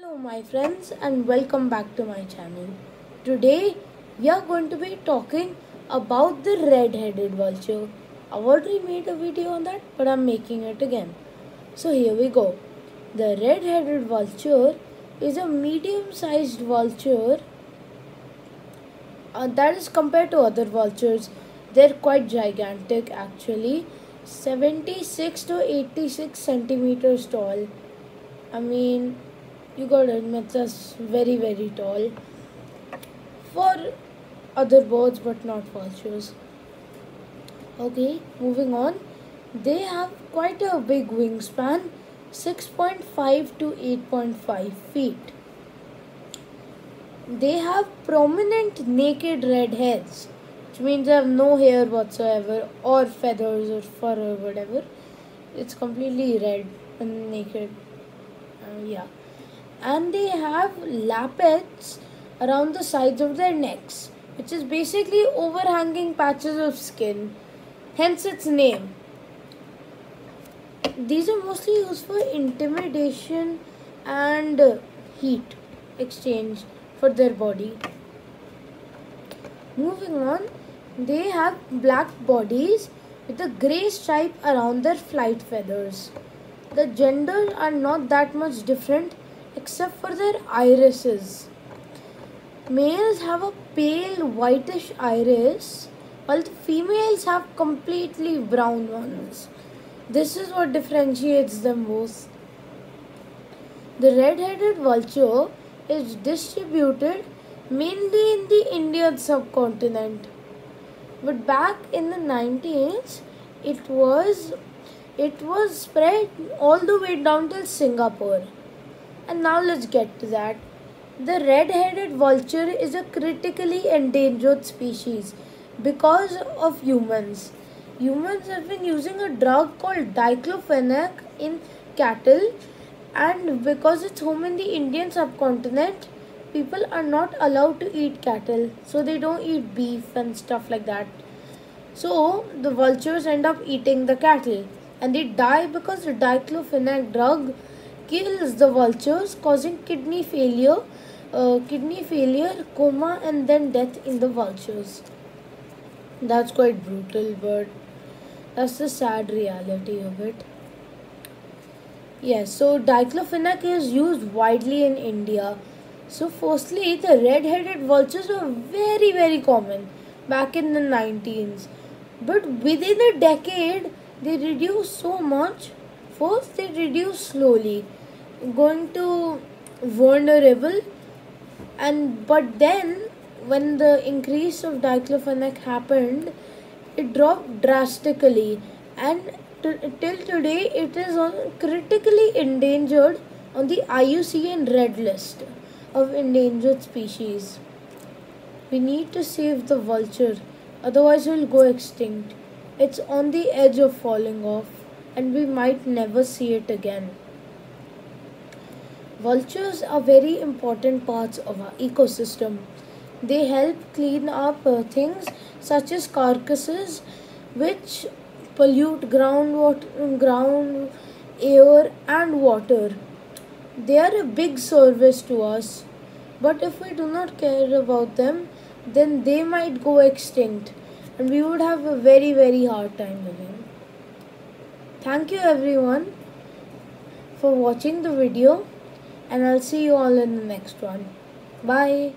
Hello my friends and welcome back to my channel. Today we are going to be talking about the red-headed vulture. I've already made a video on that but I'm making it again. So here we go. The red-headed vulture is a medium-sized vulture uh, that is compared to other vultures. They're quite gigantic actually. 76 to 86 centimeters tall. I mean you gotta admit that's very very tall. For other birds but not vultures okay moving on. They have quite a big wingspan 6.5 to 8.5 feet. They have prominent naked red heads which means they have no hair whatsoever or feathers or fur or whatever. It's completely red and naked. Uh, yeah and they have lappets around the sides of their necks, which is basically overhanging patches of skin, hence its name. These are mostly used for intimidation and heat exchange for their body. Moving on, they have black bodies with a grey stripe around their flight feathers. The genders are not that much different except for their irises. Males have a pale whitish iris while the females have completely brown ones. This is what differentiates them most. The red-headed vulture is distributed mainly in the Indian subcontinent. But back in the 90s, it was it was spread all the way down till Singapore. And now let's get to that. The red-headed vulture is a critically endangered species because of humans. Humans have been using a drug called diclofenac in cattle and because it's home in the Indian subcontinent, people are not allowed to eat cattle. So they don't eat beef and stuff like that. So the vultures end up eating the cattle and they die because the diclofenac drug kills the vultures, causing kidney failure, uh, kidney failure, coma, and then death in the vultures. That's quite brutal, but that's the sad reality of it. Yes, so diclofenac is used widely in India. So, firstly, the red-headed vultures were very, very common back in the 19s. But within a decade, they reduced so much. First, they reduced slowly going to vulnerable and but then when the increase of diclofenac happened it dropped drastically and till today it is on critically endangered on the IUCN red list of endangered species. We need to save the vulture otherwise we'll go extinct. It's on the edge of falling off and we might never see it again. Vultures are very important parts of our ecosystem. They help clean up uh, things such as carcasses which pollute ground, ground, air and water. They are a big service to us. But if we do not care about them, then they might go extinct and we would have a very very hard time living. Thank you everyone for watching the video and I'll see you all in the next one. Bye.